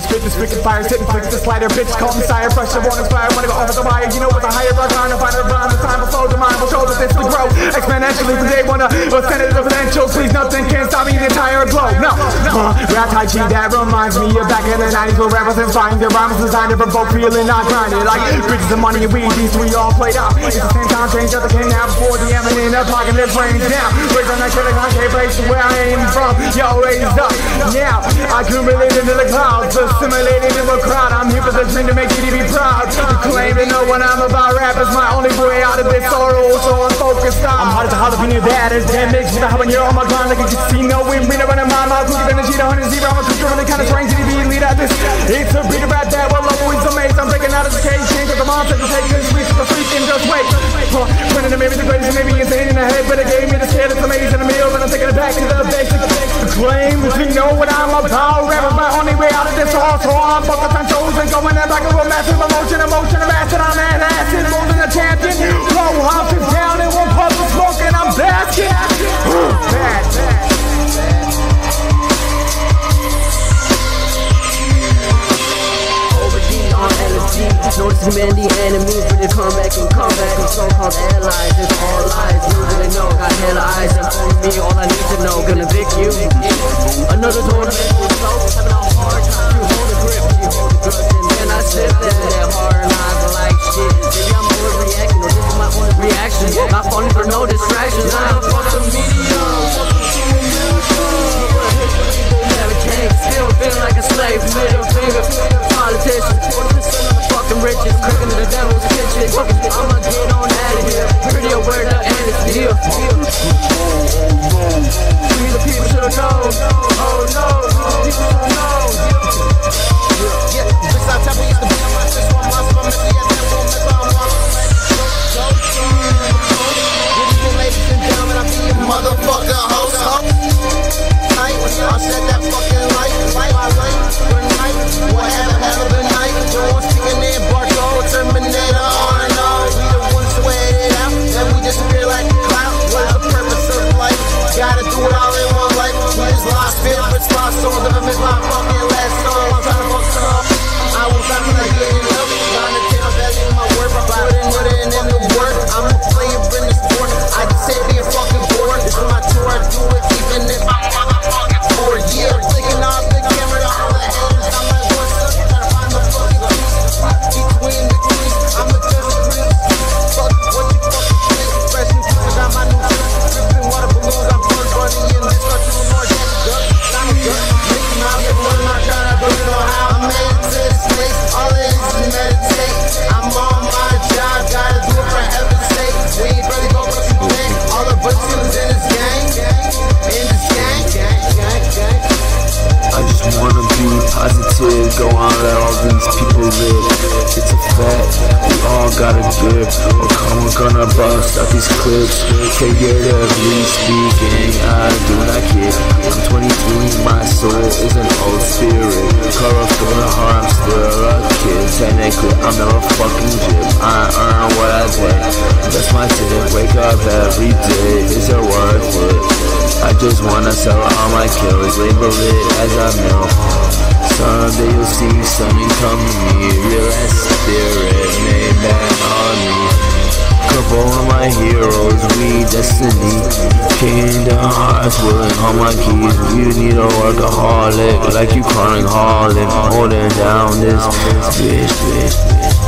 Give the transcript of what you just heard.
spit the spigot fire, sit and flick the slider, bitch. Call me sire, pressure won't inspire, wanna go over the wire, you know what's a higher rock on, to find a rhyme, the time will slow the mind will show that this will grow exponentially from day one. To ascend to the potential, please nothing can stop me. The entire globe, no, no, uh, rap Tai Chi that reminds me of back in the 90s where rappers inspiring their rhymes designed to provoke feeling not grinded, like bitches and money and weed, these three all played out, it's the same time change that came out before the eminent apocalypse rains down, raise on that killing on place where I am from, yo, raised up, now, I accumulated in the clouds, assimilated in the crowd, I'm here for the dream to make you be proud, claim to know what I'm about, rap is my only way out of this sorrow, so I'm focused on, I'm hard as a jalapeno, that is damn mixed with a habanero on my grind, like a casino, we winner running my mouth, quicker than a G to 100 zero, I'm a creature really kind of strange to be lead at this, it's a beat about that, well, I'm always amazed, I'm breaking out of the cage, change of the monster, to take this week, the freak, and just wait, huh, winning the maybe the greatest, maybe insane in the head, but it gave me the Many enemies, but they come back and come back and so-called allies. It's all lies, you didn't know, got hella eyes and only me, all I need to know, gonna pick you. Another tournament with flow, having all gotta give. Or come, gonna bust out these clips. Figuratively speaking, I do not kid. I'm 23, my soul is an old spirit. Color through the heart, I'm still a kid. Technically, I'm never fucking jib. I earn what I take. That's my tip. Wake up every day. Is it worth it? I just wanna sell all my kills, label it as a mill. Someday you'll see something come to me, real as spirit made that on me. Couple of my heroes, we destiny. Kingdom Hearts willing all my keys. You need a workaholic, like you crying Harlem, holding down this bitch, bitch, bitch.